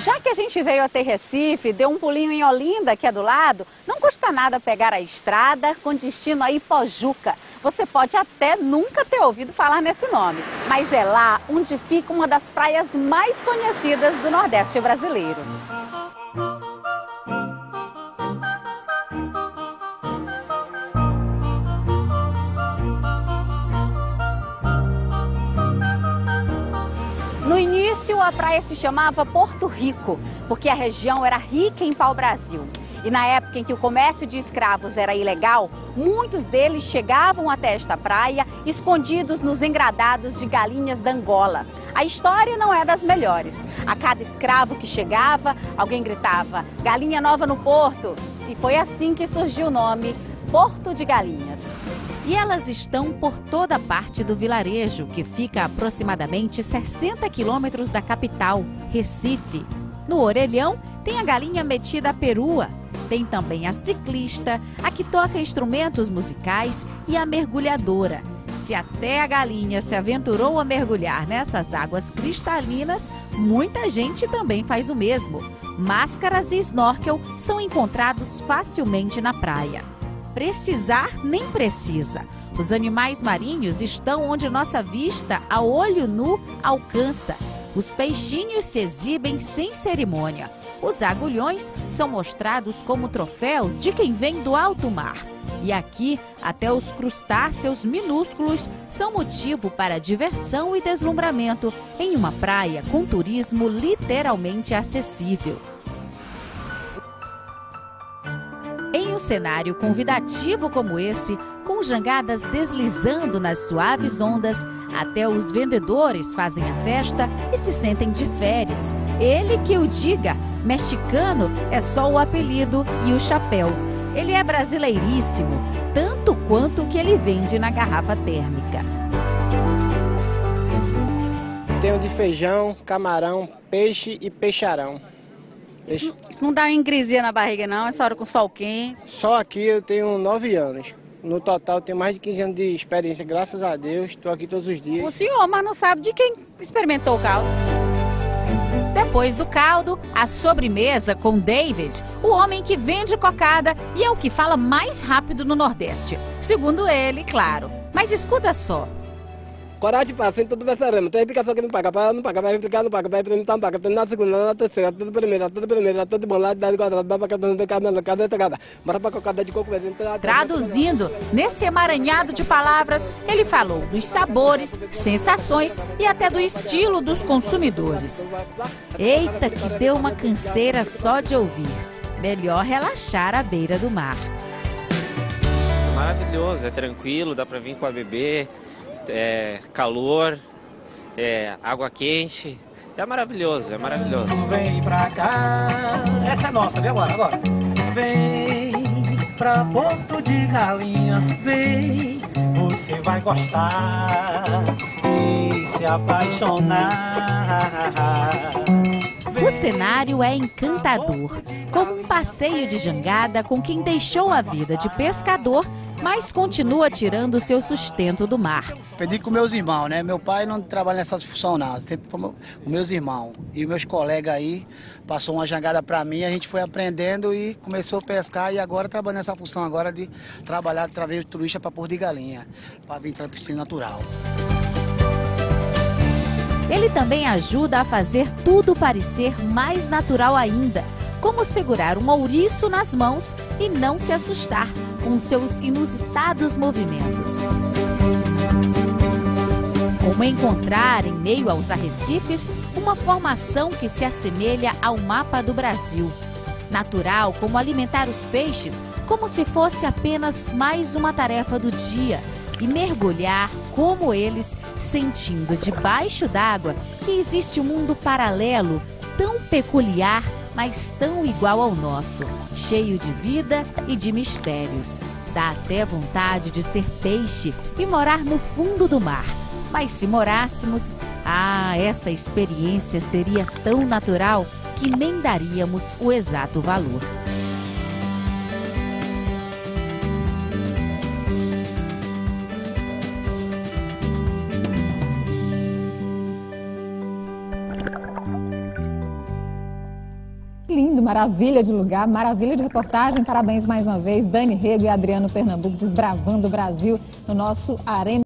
Já que a gente veio até Recife, deu um pulinho em Olinda, que é do lado, não custa nada pegar a estrada com destino a Ipojuca. Você pode até nunca ter ouvido falar nesse nome, mas é lá onde fica uma das praias mais conhecidas do Nordeste brasileiro. A praia se chamava Porto Rico, porque a região era rica em pau-brasil. E na época em que o comércio de escravos era ilegal, muitos deles chegavam até esta praia escondidos nos engradados de galinhas da Angola. A história não é das melhores. A cada escravo que chegava, alguém gritava: Galinha nova no porto! E foi assim que surgiu o nome Porto de Galinhas. E elas estão por toda parte do vilarejo, que fica a aproximadamente 60 quilômetros da capital, Recife. No orelhão tem a galinha metida a perua. Tem também a ciclista, a que toca instrumentos musicais e a mergulhadora. Se até a galinha se aventurou a mergulhar nessas águas cristalinas, muita gente também faz o mesmo. Máscaras e snorkel são encontrados facilmente na praia. Precisar nem precisa. Os animais marinhos estão onde nossa vista a olho nu alcança. Os peixinhos se exibem sem cerimônia. Os agulhões são mostrados como troféus de quem vem do alto mar. E aqui, até os crustáceos minúsculos são motivo para diversão e deslumbramento em uma praia com turismo literalmente acessível. Cenário convidativo como esse, com jangadas deslizando nas suaves ondas, até os vendedores fazem a festa e se sentem de férias. Ele que o diga, mexicano é só o apelido e o chapéu. Ele é brasileiríssimo, tanto quanto o que ele vende na garrafa térmica. Tenho de feijão, camarão, peixe e peixarão. Isso, isso não dá uma ingresia na barriga, não? Essa hora com sol quente? Só aqui eu tenho 9 anos. No total, eu tenho mais de 15 anos de experiência, graças a Deus. Estou aqui todos os dias. O senhor, mas não sabe de quem experimentou o caldo. Depois do caldo, a sobremesa com David, o homem que vende cocada e é o que fala mais rápido no Nordeste. Segundo ele, claro. Mas escuta só. Coragem passa em todo vecerano. Tem explicação que não paga. Para não paga, vai explicar, não paga. Vai não paga. Tem na segunda, na terceira, tudo primeira, tudo primeira, tudo bom. Lá de quadrado, dá para cada de cada cada cada. Bora para cocada de coco. Traduzindo, nesse emaranhado de palavras, ele falou dos sabores, sensações e até do estilo dos consumidores. Eita, que deu uma canseira só de ouvir. Melhor relaxar à beira do mar. Maravilhoso, é tranquilo, dá para vir com a bebê é, calor, é, água quente. É maravilhoso, é maravilhoso. Vem pra cá, essa é nossa, vem agora, agora. Vem pra Porto de Galinhas, vem, você vai gostar e se apaixonar. O cenário é encantador, como um passeio de jangada com quem deixou a vida de pescador, mas continua tirando seu sustento do mar. Pedi com meus irmãos, né? Meu pai não trabalha nessa função nada, sempre com meus irmãos. E meus colegas aí passou uma jangada para mim, a gente foi aprendendo e começou a pescar e agora trabalhando nessa função agora de trabalhar através de turista para pôr de galinha, para vir para piscina natural. Ele também ajuda a fazer tudo parecer mais natural ainda, como segurar um ouriço nas mãos e não se assustar com seus inusitados movimentos. Como encontrar, em meio aos arrecifes, uma formação que se assemelha ao mapa do Brasil. Natural como alimentar os peixes, como se fosse apenas mais uma tarefa do dia e mergulhar como eles, sentindo debaixo d'água que existe um mundo paralelo tão peculiar, mas tão igual ao nosso, cheio de vida e de mistérios. Dá até vontade de ser peixe e morar no fundo do mar. Mas se morássemos, ah, essa experiência seria tão natural que nem daríamos o exato valor. Lindo, maravilha de lugar, maravilha de reportagem. Parabéns mais uma vez, Dani Rego e Adriano Pernambuco desbravando o Brasil no nosso Arena.